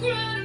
secret